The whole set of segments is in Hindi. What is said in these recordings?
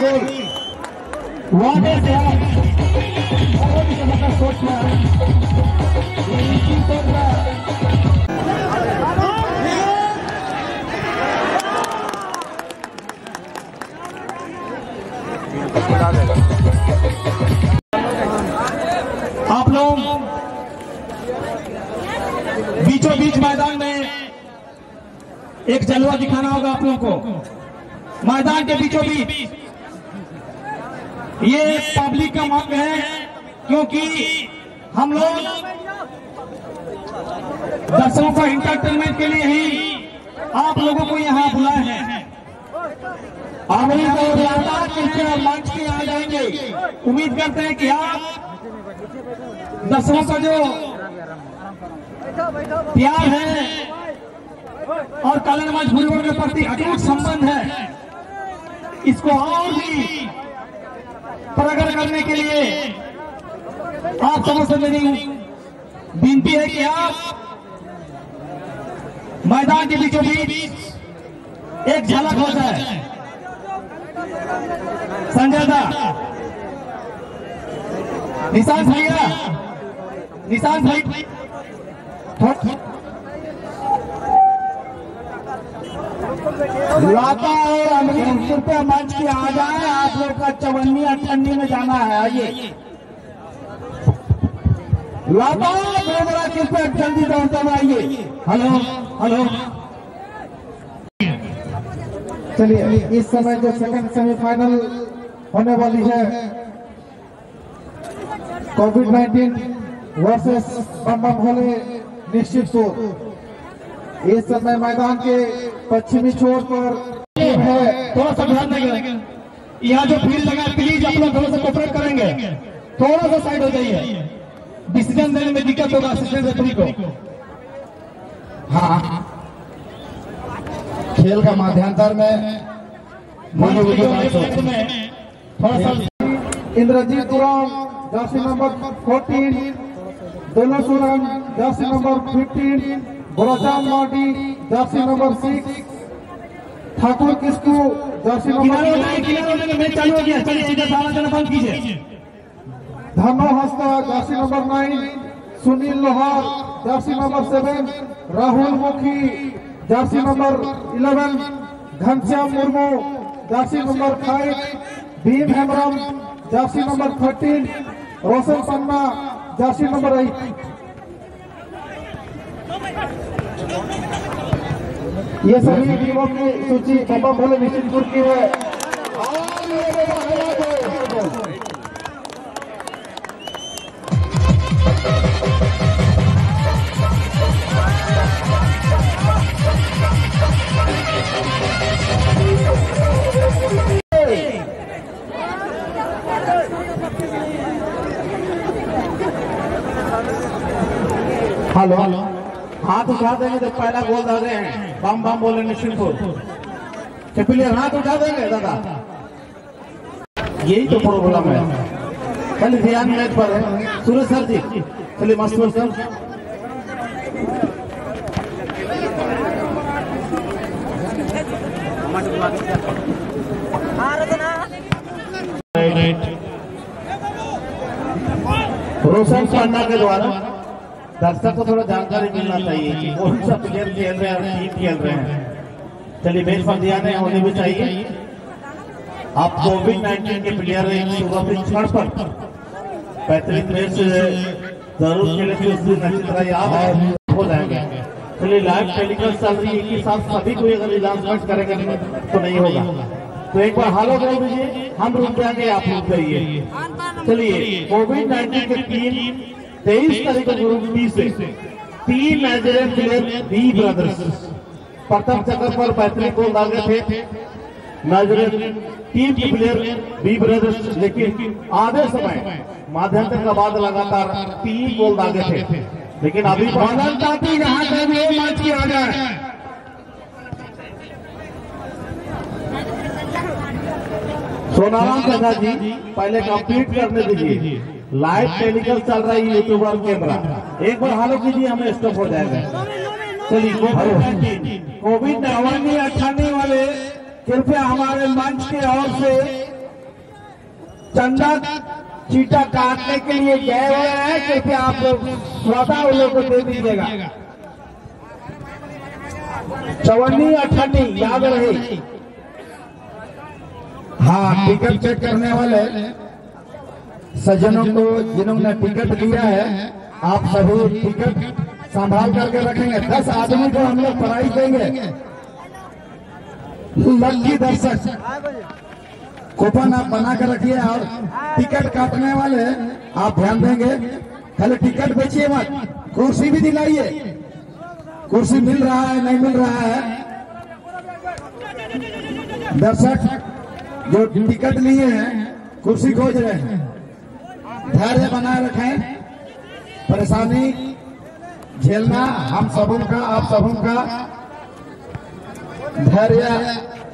गोल वादे से बहुत ज़बरदस्त सोच ये टीम सोच में आप लोग बीचों बीच मैदान में एक जलवा दिखाना होगा आप लोगों को। मैदान के बीचों बीच। ये पब्लिक का मांग है, क्योंकि हम लोग दर्शकों का इंटरटेनमेंट के लिए ही आप लोगों को यहाँ बुलाए हैं। और लगातार कृपया मंच के आ जाएँगे। उम्मीद करते हैं कि आप दर्शकों का जो प्यार है और कल्याण भूरियों के प्रति अटूट संबंध है, इसको और भी प्रकट करने के लिए आप समस्त मेरी विनती है कि आप मैदान के बीचों बीच एक झलक हो जाए। संजय दा। निशांत भैया। निशान भाई। लाता और अमरीक कृपया मंच के आ जाए आप लोग का चवन्नी अठन्नी में जाना है, आइए। लाता मेरा कृपया जल्दी दौड़ते हुए आइए। Hello hello. चलिए, इस समय जो सेकंड सेमीफाइनल होने वाली है कोविड 19 वर्सेस बम बम भोले निश्चित सोच इस समय मैदान के पश्चिमी छोर पर है। थोड़ा सा ध्यान देंगे। यहाँ जो भीड़ लगा है प्लीज़ आप लोग थोड़ा सा कोऑपरेट करेंगे। थोड़ा सा साइड हो जाइए। डिसीज़न देने में दिक्कत होगा असिस्टेंट रेफरी को। हाँ। खेल का माध्यांतर में थोड़ा सा इंद्रजीत उराम जर्सी नंबर 14 दोनों सुरन जर्सी नंबर 15 बुराचान माटी jersey number six Thakur Kisku jersey धनो हस्ता jersey number 9 Sunil Lohar jersey number seven Rahul Mukhi jersey number 11 Ghanshyam Murmu jersey number five Bhim Hembram jersey number 13 Roshan Panna jersey number 8 ये सभी टीमों की सूची बम्बा भोले निश्चितपुर की है दो। हेलो हाथ उठा देंगे तो पहला गोल दादे हैं। बम बम बोले निश्चितपुर चपिलियर हाथ उठा देंगे दादा। यही तो प्रॉब्लम है। खाली ध्यान मैच पर है। सूरज सर जी चलिए मास्टर सर रोशन पांडा के द्वारा। दर्शक को थोड़ा जानकारी मिलना चाहिए कि कौन सा प्लेयर खेल रहे हैं टीम खेल रहे हैं। चलिए बेच पर ध्यान है, होने भी चाहिए। आप कोविड 19 के प्लेयर हैं के क्षण पर। बेहतरीन मैच ज़रूर खेले तो उससे अच्छी तरह याद है, हो जाएँगे। चलिए लाइव टेलीकास्ट चल रही है ही साथ सभी को अगर अनाउंसमेंट करेंगे तो नहीं होगा। तो एक बार हालो बोल दीजिए, हम रुक जाएँगे, आप रुक जाइए। चलिए कोविड 19 के टीम तेईस तारीख को ग्रुप बी से तीन नाइजेरियन प्लेयर बी ब्रदर्स प्रथम चक्कर पर बेहतरीन गोल डाल रहे थे नाइजेरियन टीम के प्लेयर बी ब्रदर्स लेकिन आधे समय माध्यम का बाद लगातार तीन गोल दागे थे लेकिन अभी बादल ताकि यहाँ से भी जाए सोनाराम दादा जी पहले कंप्लीट करने दीजिए। लाइव टेलीकास्ट चल रहा है यूट्यूब और कैमरा एक बार हालो कीजिए हमें स्टॉप हो जाएगा। चलिए कोविड नाइन्टीन अट्ठाने वाले कृपया हमारे मंच के ओर से चंदा चीटा काटने के लिए गए हुए हैं। कृपया आप लोग स्वतः उन लोगों को दे दीजिएगा। चवन्नी अठन्नी याद रहे। हाँ टिकट चेक करने वाले सज्जनों को जिन्होंने टिकट लिया है, आप सभी टिकट संभाल करके रखेंगे। दस आदमी को हम लोग प्राइज देंगे। लक्की दर्शक। कूपन आप बना कर रखिए और टिकट काटने वाले, आप ध्यान देंगे। खाली टिकट बेचिए मत, कुर्सी भी दिलाइए। कुर्सी मिल रहा है, नहीं मिल रहा है? दर्शक जो टिकट लिए हैं, कुर्सी खोज रहे हैं। धैर्य बनाए रखें। परेशानी, झेलना, हम सबों का आप सबों का धैर्य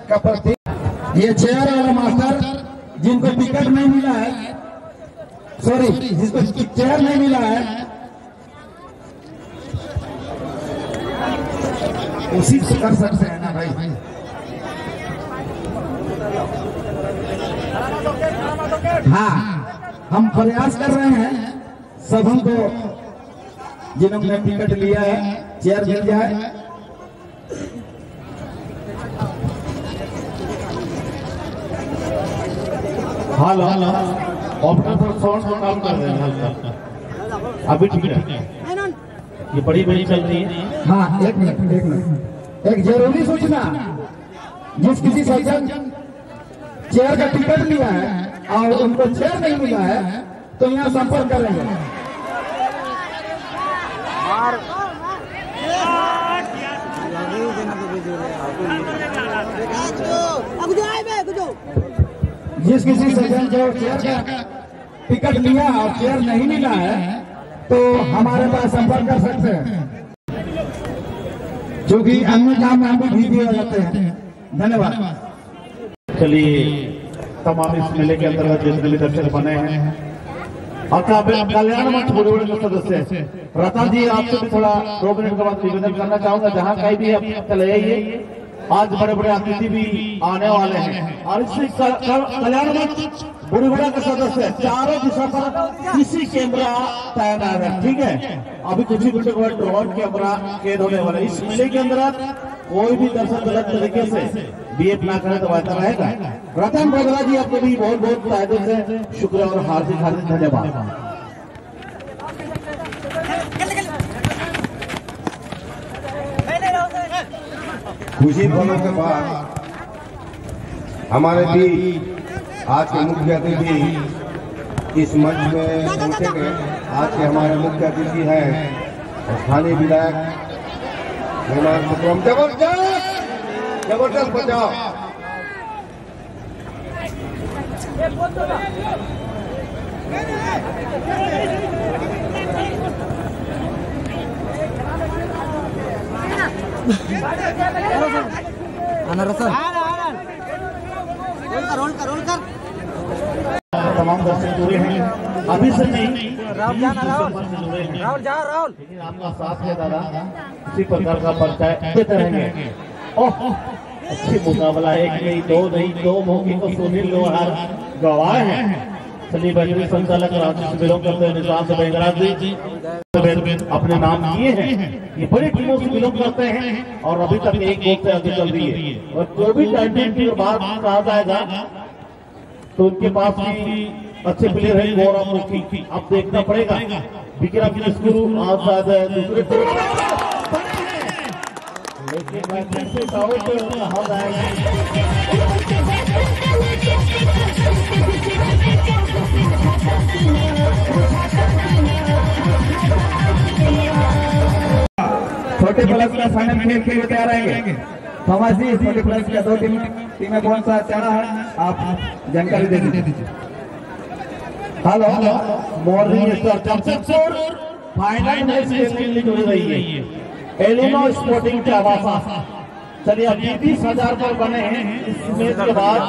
का प्रतीक। ये चेयर वाला मास्टर जिनको टिकट नहीं मिला है सॉरी जिसको चेयर नहीं मिला है, उसी से कर सकते हैं ना भाई? हाँ हम प्रयास कर रहे हैं सबों को जिन्होंने टिकट लिया है चेयर मिल जाए। हेलो ऑप्शन पर साउंड को काम कर रहे हैं हल्का अभी ठीक है। ये बड़ी बड़ी चल रही है। हाँ एक मिनट एक मिनट। एक ज़रूरी सूचना जिस किसी सज्जन चेयर का टिकट लिया है और उनको चेयर नहीं मिला है तो यहाँ संपर्क करेंगे जिस किसी सज्जन जो चेयर का टिकट लिया और चेयर नहीं मिला है तो हमारे पास संपर्क कर सकते हैं। जो कि अन्य काम में हम भी दिए जाते हैं। धन्यवाद। चलिए तमाम इस मेले के अंतर्गत जितने भी दर्शक बने हैं। कल्याण मंच बुढ़े के सदस्य रतन जी, आपसे भी थोड़ा दो मिनट के बाद निवेदन करना चाहूँगा, जहाँ कहीं भी आप चले जाइए, आज बड़े बड़े अतिथि भी आने वाले हैं। और इसी कल्याण मंच बुढ़ीगुड़ा के सदस्य चारों दिशा पर किसी कैमरा तैनात है, ठीक है? अभी कुछ ही घंटे के बाद ड्रोन कैमरा कैद होने वाला इस मेले के अंदर कोई भी दर्शक गलत तरीके से बीएफ ना करे तो बेहतर रहेगा रतन बगरा जी आपको भी बहुत बहुत फ़ायदे से शुक्र और हार्दिक हार्दिक धन्यवाद। खुशी पलों के बाद हमारे भी आज के मुख्य अतिथि इस मंच में पहुँचे गए आज के हमारे मुख्य अतिथि हैं स्थानीय विधायक निर्माण विक्रम ज़बरदस्त ज़बरदस्त बचाओ तमाम दर्शक जुड़े हैं। अभी से नहीं राहुल जा राहुल। लेकिन आपका साथ है दादा। इसी प्रकार का परिचय देते रहेंगे। अच्छी मुकाबला एक नहीं, दो नहीं, दो मौके को सुनील लोहार गवाह हैं। चलिए बैटरी संचालक हैं अपने नाम किए हैं। ये बड़ी टीमों से बिलोंग करते हैं और अभी तक एक गोल से आगे चल रही है। और कोविड नाइन्टीन के बाद कहा जाएगा तो उनके पास भी अच्छे प्लेयर है गौरव मुखी अब देखना पड़ेगा। विक्रम गुरु आज दूसरे छोटे प्लस का फाइनल खेल के लिए तैयार रहेंगे। थॉमस जी छोटे प्लस का दो टीम टीमें कौन सा चढ़ा है आप जानकारी दे दीजिए। हेलो मॉर्निंग फाइनल मैच खेलने के रही है। एलिनो स्पोर्टिंग के आवासा चलिए अब बीस हज़ार पर बने हैं। इस मैच के बाद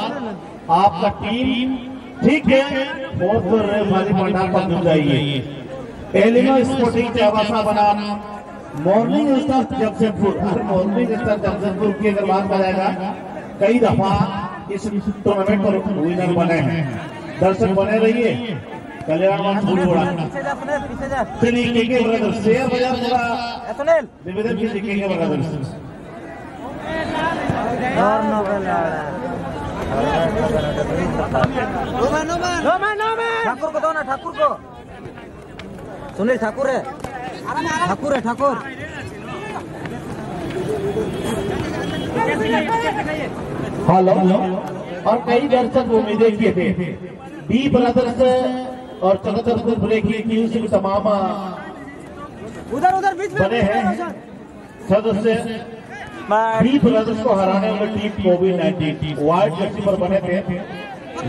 आपका टीम ठीक है। फोर्थ पर जाइए। एलिनो स्पोर्टिंग के आवासा बना। Morning star Jamshedpur. Morning star Jamshedpur की अगर बात करेगा कई दफ़ा इस टूर्नामेंट पर विनर बने हैं। दर्शक बने रहिए। कल्याण मंच भूलवाड़ा पीछे जा सुनील पीछे जा चलिए के के ब्रदर्स शेयर बाज़ार थोड़ा ए, सुनील निवेदन कीजिए के के ब्रदर्स और नोबेल नोमैन नोमैन नोमैन ठाकुर को दो ना ठाकुर को सुनील ठाकुर है ठाकुर है ठाकुर हेलो और कई दर्शक उम्मीदें किए थे बी ब्रदर्स और चक्रधरपुर ब्रेक की टीम से तमाम उधर उधर बीच में बने हैं। सदस्य बी ब्रदर्स को हराने वाली team covid nineteen ward jersey पर बने थे।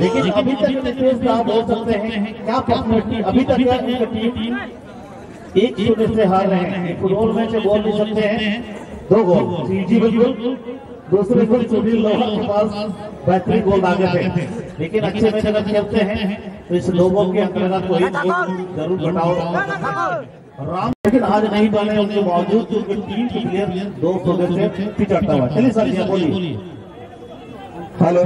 लेकिन अभी तक नितेश साहब बोल सकते हैं। क्या पर्सनैलिटी अभी तक क्या इनकी टीम एक शून्य से हार रहे हैं। फुटबॉल मैच में बोल नहीं सकते हैं दो गोल जी बिल्कुल। दूसरे गोल सुनील लोहा के पास बेहतरीन गोल आगे थे। लेकिन अच्छे मैच अगर खेलते हैं। इस लोगों के अंतर्गत को एक ज़रूर घटाओ राम लेकिन आज नहीं बने उनके बावजूद उनकी टीम के प्लेयर दो सदस्य से पिछड़ता हुआ। चलिए सर बोलिए। हेलो।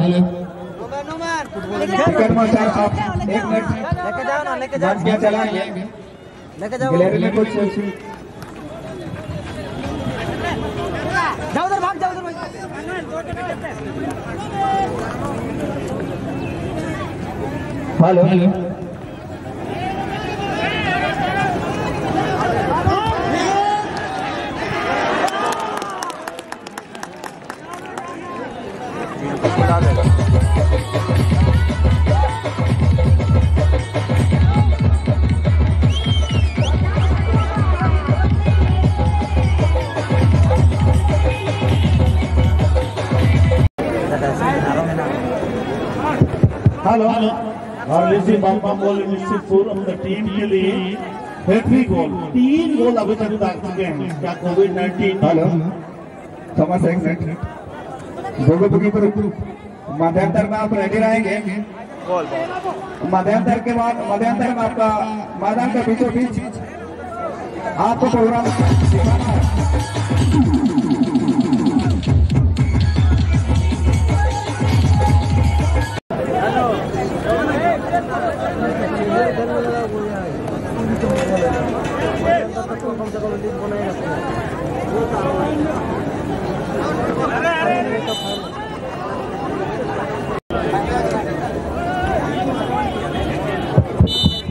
टिकट मास्टर आप एक मिनट। लेके जाओ ना। लेके जाओ क्या चलाएँगे लेके जाओ। गैलरी में कुछ जाओ उधर भाग जाओ उधर हेलो हेलो लिसी बाबा बोल निश्चितपुर अपनी टीम के लिए। हैट्रिक गोल तीन गोल अभी तक डाल चुके हैं। क्या कोविड नाइन्टीन हेलो थॉमस एक मिनट बुकी पर मध्यांतर में आप रेडी रहेंगे? मध्यांतर के बाद मध्यांतर में आपका मैदान का बीचों बीच आपको प्रोग्राम दिखाना है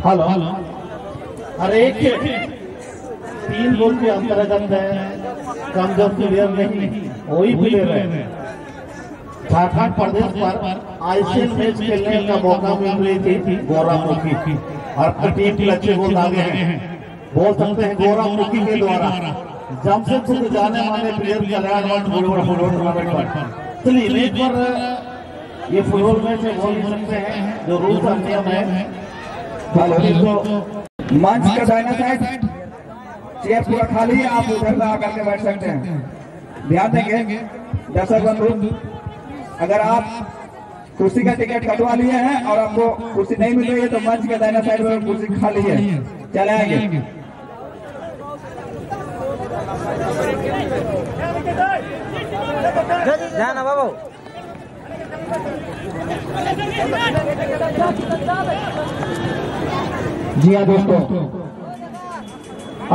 हेलो। हर एक तीन गोल के अंतर्गत है कमज़ोर प्लेयर नहीं, वही प्लेयर है। झारखंड प्रदेश पर आईसीएल मैच खेलने का मौका मिल रही थी गौरामुखी की। और अपनी के अच्छे गोल आगे हैं। बोल सकते हैं गौरामुखी के द्वारा। जमशेदपुर के जाने माने प्लेयर कल्याण फुटबॉल टूर्नामेंट पर चलिए मैच पर ये फुटबॉल मैच में बोल सकते हैं। जो रूल्स और नियम है। मंच का दाहिना साइड। चेयर पूरा खाली है आप उधर आकर के बैठ सकते हैं। ध्यान देंगे। दर्शक बंधु अगर आप कुर्सी का टिकट कटवा लिए हैं और आपको कुर्सी नहीं मिल रही है तो मंच के दाहिना साइड में कुर्सी खाली है चले आएँगे जाना बाबू। जी हाँ दोस्तों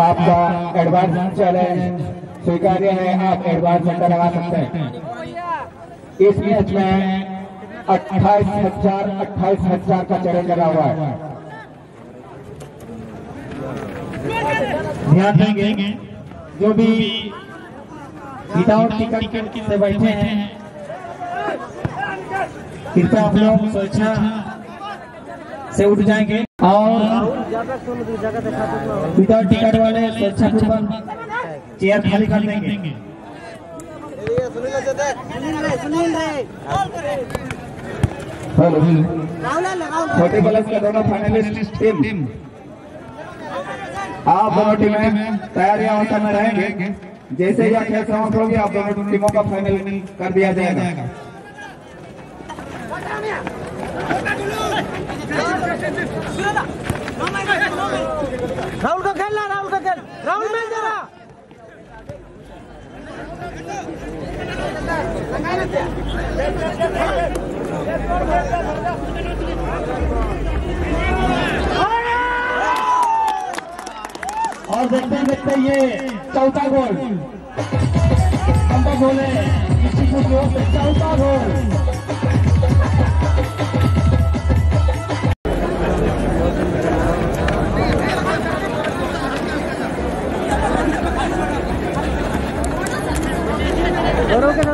आपका एडवांस चैलेंज स्वीकार्य है आप एडवांस घंटा लगा सकते हैं। इस मैच में अट्ठाईस हज़ार अट्ठाईस हज़ार का चैलेंज लगा हुआ है। ध्यान देंगे, जो भी विदाउट टिकट से बैठे हैं, कृपया आप लोग स्वेच्छा से उठ जाएँगे। और विदाउट टिकट वाले स्वेच्छापूर्वक चेयर खाली कर देंगे सुनील से देख सुनील रे सुनील रे हेलो राहुल लगाओ छोटे क्लास का दोनों फाइनलिस्ट टीम आप दोनों टीमें तैयारी अवस्था में रहेंगे। जैसे ही आप खेल समाप्त होगी आप दोनों टीमों का फाइनल कर दिया जाएगा। राहुल का खेलना राहुल का खेल। राहुल में जरा. और देखते ही, देखते ये चौथा गोल। चौथा गोल है। किसी को ज़ोर चौथा गोल। करो करो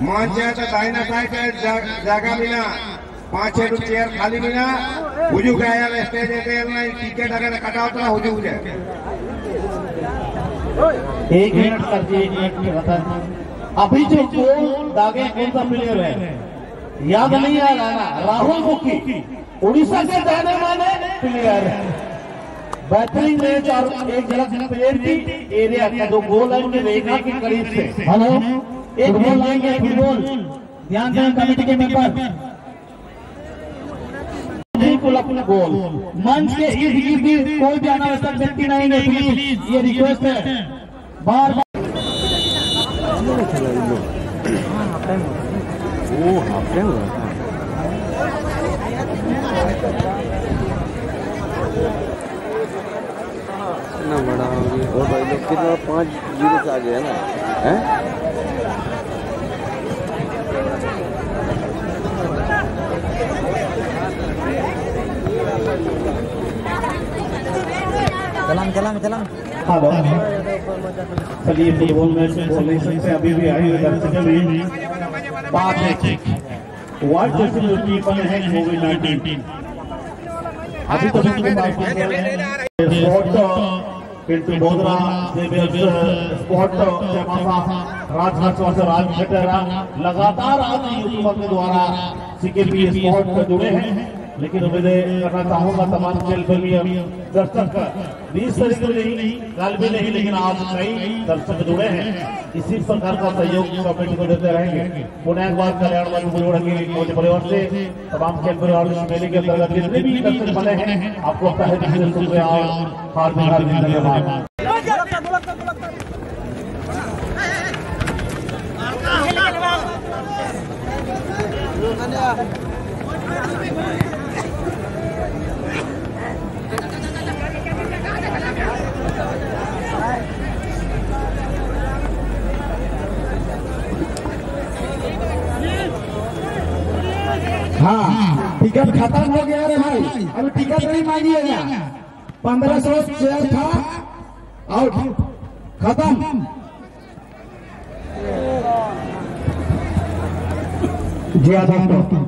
है है जगह है हो एक मिनट, सर जी, एक मिनट अभी जो गोल दागे है याद नहीं आ रहा राहुल मुखी उड़ीसा के जाने माने प्लेयर बेहतरीन मैच और एक प्लेयर की एरिया का जो गोल लाइन के रेखा के करीब से हेलो एक फुटबॉल लाएँगे फुटबॉल। ध्यान दें कमेटी के मेंबर। बिल्कुल अपने गोल मंच के इर्द गिर्द कोई भी अनावश्यक व्यक्ति नहीं है प्लीज़ ये रिक्वेस्ट है। बार बार। कितना बड़ा हो गया। और भाई लोग कितना पाँच ज़ीरो से आगे है ना? हैं? चलान चलान हेलो चलिए फुटबॉल मैच नहीं अभी भी एक। वर्ल्ड है कोविड अभी तो हैं। स्पॉट पिंटू बोधरा स्पॉट से राज लगातार आज के द्वारा सीकेपी स्पॉट जुड़े हैं। लेकिन उम्मीदें करना चाहूँगा तमाम खेल प्रेमी दर्शक बीस तारीख को नहीं कल भी नहीं, लेकिन आज कई दर्शक जुड़े हैं। इसी प्रकार का सहयोग कमेटी को देते रहेंगे। पुनः एक बार कल्याण वाली कोच परिवार से, तमाम खेल परिवार मेले के अंतर्गत जितने भी दर्शक बने हैं, आपको तहे दिल से और हार्दिक हार्दिक धन्यवाद। हाँ टिकट खत्म हो गया रे भाई अभी टिकट नहीं मांगिएगा पंद्रह सौ शेयर था आउट खत्म जी हाँ दोस्तों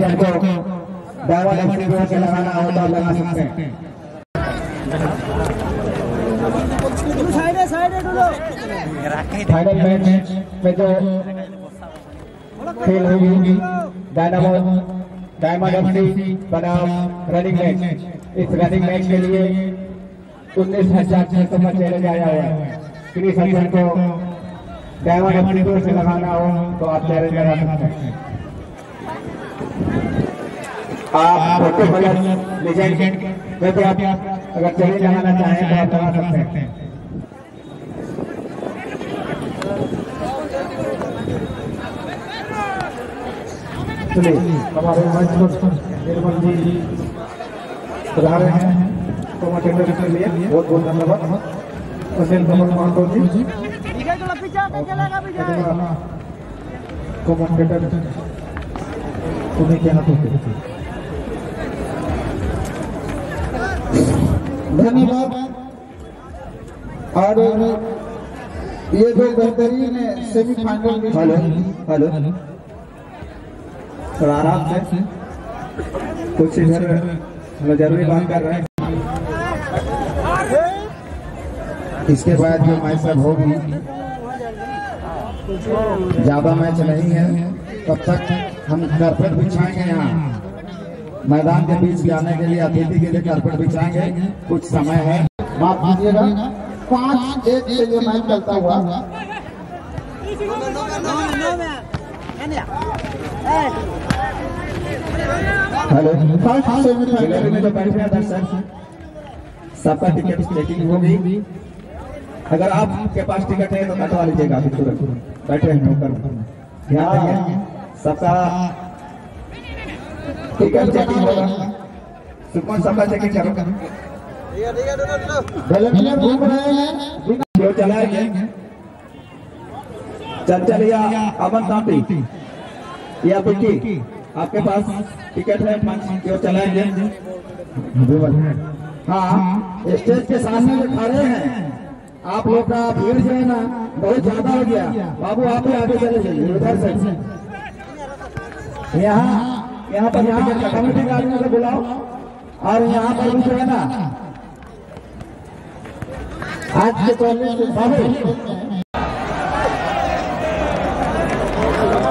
हमको दावा डबल ज़ोर से लगाना हो तो लगा सकते हैं फाइनल मैच में जो खेल होगी डायनामो डायमंड एफसी बनाम रनिंग मैच इस रनिंग मैच के लिए उन्नीस हज़ार छह सौ का चैलेंज आया हुआ है। प्लीज़ सज्जन को डायमंड एफसी की से लगाना हो तो आप चैलेंज लगा सकते हैं। आप फ़ोटो लेजेंड आप अगर चैलेंज लगाना चाहें तो आप लगा सकते हैं। चलिए हमारे मंच पर निर्मल जी बता रहे हैं। कमेंटेटर के लिए बहुत बहुत धन्यवाद। अनिल कमल मांडो जी। कमेंटेटर तुम्हें क्या धन्यवाद। और ये जो बेहतरीन सेमीफाइनल हेलो हेलो। थोड़ा आराम से कुछ इधर ज़रूरी बात कर रहे हैं इसके बाद जो मैच सब होगी ज़्यादा मैच नहीं है तब तक हम कारपेट बिछाएँगे यहाँ मैदान के बीच जाने के लिए अतिथि के लिए कारपेट बिछाएँगे कुछ समय है माफ़ कीजिएगा पाँच एक से ये मैच चलता हुआ हेलो। हैं सबका टिकट चेकिंग होगी। अगर आपके पास टिकट है तो कटवा लीजिएगा अभी तुरंत बैठे हैं ऊपर। ध्यान देंगे सबका टिकट चेकिंग होगा। सबका चेकिंग करो। घूम रहे हैं जो चलाएँगे। चल चल या अमन कांति या बिक्की। आपके पास टिकट है पाँच चलाएँगे। हाँ। स्टेज के सामने जो खड़े हैं आप लोग का भीड़ जो है ना बहुत ज़्यादा हो गया। बाबू आप ही आगे चले जाइए उधर से। यहाँ यहाँ पर यहाँ कमेटी आदमी को बुलाओ और यहाँ पर भी जो है ना आज के से बाबू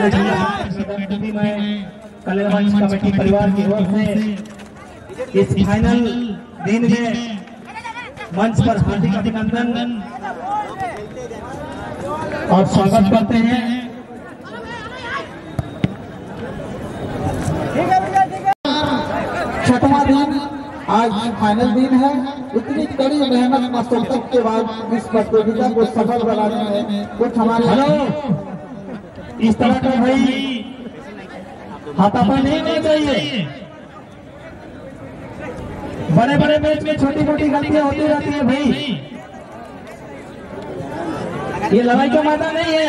मैं कमेटी परिवार की ओर से इस फाइनल दिन में मंच पर हार्दिक अभिनंदन और स्वागत करते हैं। छठवा दिन आज फाइनल दिन है। इतनी कड़ी मेहनत मशक्कत के बाद इस प्रतियोगिता को सफल बनाने में कुछ हमारे हेलो। इस तरह का भाई हाथापा नहीं होना चाहिए। बड़े बड़े मैच में छोटी मोटी गलतियाँ होती रहती है भाई। ये लड़ाई का मैदान नहीं है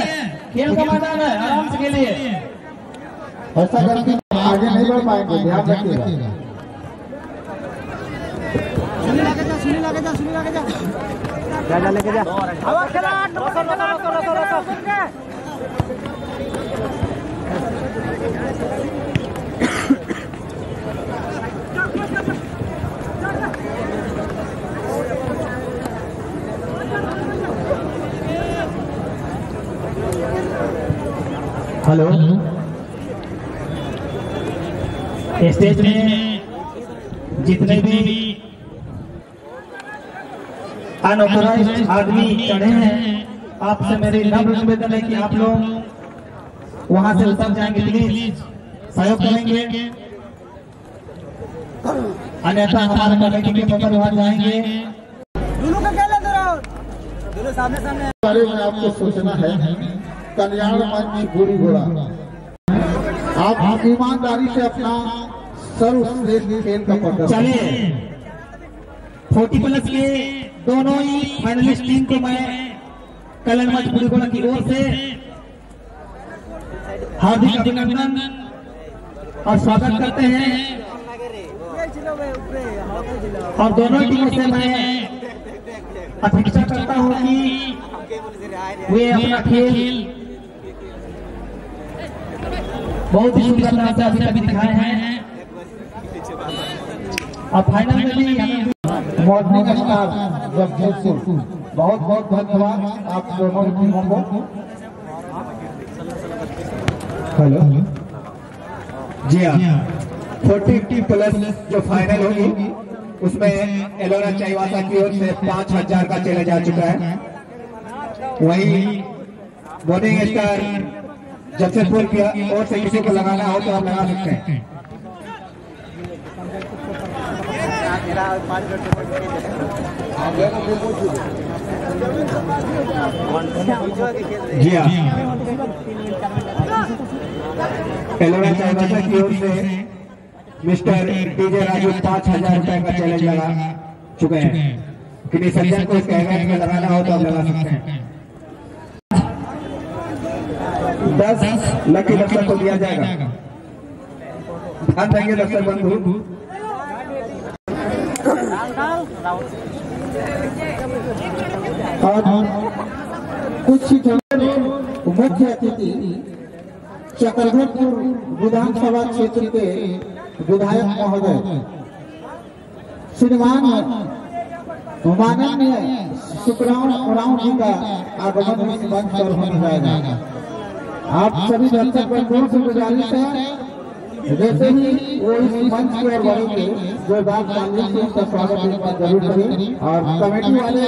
खेल का मैदान है आराम से खेलिए। ऐसा करके आगे नहीं बढ़ पाएँगे ध्यान रखिएगा। जा जा। लेके जा। हेलो। स्टेज में जितने भी अनऑथराइज आदमी चढ़े हैं आपसे मेरी नम्र निवेदन है कि आप लोग वहाँ से उतर जाएँगे प्लीज़ सहयोग करेंगे। अन्यथा हमारे कमेटी के मेंबर वहाँ जाएँगे। दोनों का क्या लग रहा दोनों सामने सामने बारे में आपको सोचना है। कल्याण मंच बुरी घोड़ा। आप ईमानदारी से अपना सर्वश्रेष्ठ खेल का चलिए फोर्टी प्लस के दोनों ही फाइनलिस्ट टीम को मैं कल्याण मंच घोड़ा की ओर से हार्दिक अभिनंदन और स्वागत करते हैं। और दोनों टीमों से मैं अपेक्षा करता हूँ कि वे अपना खेल बहुत ही सुंदर से अभी तक दिखाए हैं। और फाइनल में भी मॉर्निंग स्टार जगदीशपुर बहुत बहुत धन्यवाद आप दोनों टीमों को। हेलो। जी हाँ। फोर्टी प्लस जो फाइनल होगी, उसमें एलोरा चाईवासा की ओर से पाँच हज़ार का चले जा चुका है। वही बॉलिंग स्टार जमशेदपुर की ओर से किसी को लगाना हो तो आप लगा सकते हैं। जी हाँ। की ओर से मिस्टर डीजे राजू पाँच हज़ार रुपए का चैलेंज लगा चुके हैं। किसी सज्जन को इस में लगाना हो तो आप लगा सकते हैं। दस, लकी दर्शक को दिया जाएगा। ध्यान देंगे दर्शक बंधु। और कुछ मुख्य अतिथि चक्रधरपुर विधानसभा क्षेत्र के विधायक महोदय। श्रीमान माननीय सुखराम उराव जी का आगमन मंच पर होने जाएगा आप सभी दर्शक बंधुओं से गुजारिश है, जैसे ही वो इस मंच की ओर बढ़ेंगे बात मानने से उनका स्वागत एक बार ज़रूर करें, और कमेटी वाले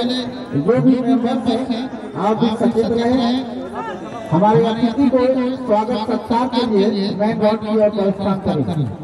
जो भी मेंबर्स हैं, आप भी सचेत रहें। हमारे अतिथि को स्वागत सत्कार के लिए मैं रोड की ओर प्रस्थान करें।